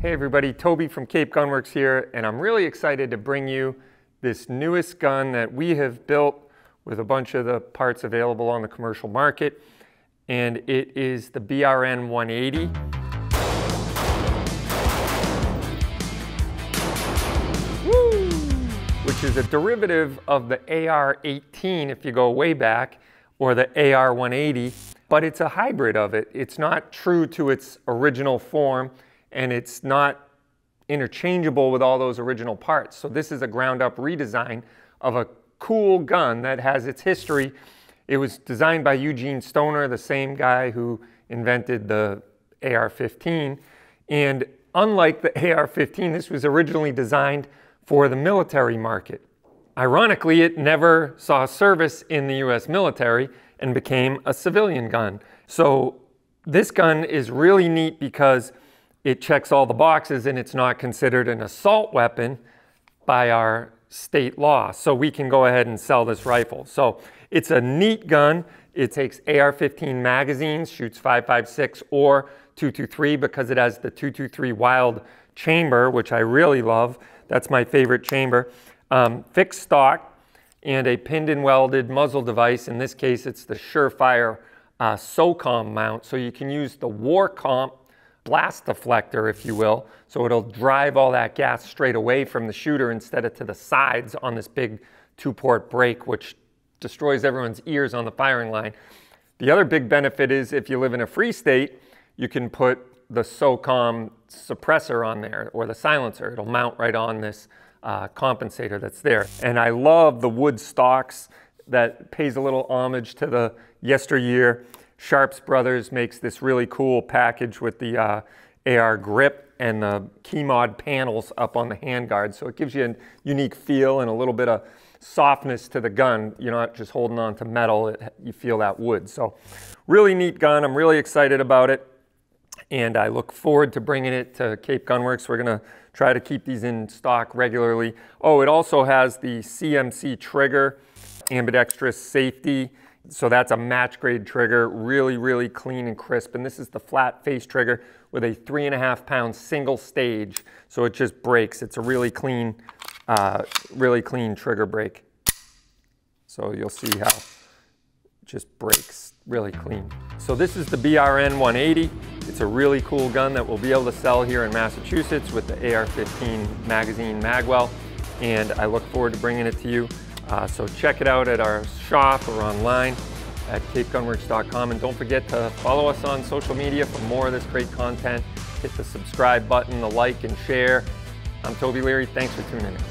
Hey everybody, Toby from Cape Gun Works here, and I'm really excited to bring you this newest gun that we have built with a bunch of the parts available on the commercial market, and it is the BRN 180. Woo! Which is a derivative of the AR 18 if you go way back, or the AR 180 but it's a hybrid of it. It's not true to its original form and it's not interchangeable with all those original parts. So this is a ground up redesign of a cool gun that has its history. It was designed by Eugene Stoner, the same guy who invented the AR-15. And unlike the AR-15, this was originally designed for the military market. Ironically, it never saw service in the US military and became a civilian gun. So this gun is really neat because it checks all the boxes and it's not considered an assault weapon by our state law. So we can go ahead and sell this rifle. So it's a neat gun. It takes AR-15 magazines, shoots 5.56 or 223 because it has the 223 Wylde chamber, which I really love. That's my favorite chamber. Um, fixed stock, and a pinned and welded muzzle device. In this case, it's the Surefire uh, SOCOM mount. So you can use the WARCOMP blast deflector, if you will. So it'll drive all that gas straight away from the shooter instead of to the sides on this big two-port brake, which destroys everyone's ears on the firing line. The other big benefit is if you live in a free state, you can put the SOCOM suppressor on there or the silencer. It'll mount right on this uh, compensator that's there. And I love the wood stocks that pays a little homage to the yesteryear. Sharps Brothers makes this really cool package with the uh, AR grip and the KeyMod panels up on the handguard. So it gives you a unique feel and a little bit of softness to the gun. You're not just holding on to metal, it, you feel that wood. So really neat gun. I'm really excited about it and I look forward to bringing it to Cape Gun Works. We're gonna try to keep these in stock regularly. Oh, it also has the CMC trigger, ambidextrous safety. So that's a match grade trigger, really, really clean and crisp. And this is the flat face trigger with a three and a half pound single stage. So it just breaks. It's a really clean, uh, really clean trigger break. So you'll see how it just breaks really clean. So this is the BRN 180. It's a really cool gun that we'll be able to sell here in Massachusetts with the AR-15 magazine Magwell, and I look forward to bringing it to you. Uh, so check it out at our shop or online at capegunworks.com, and don't forget to follow us on social media for more of this great content. Hit the subscribe button, the like and share. I'm Toby Leary. Thanks for tuning in.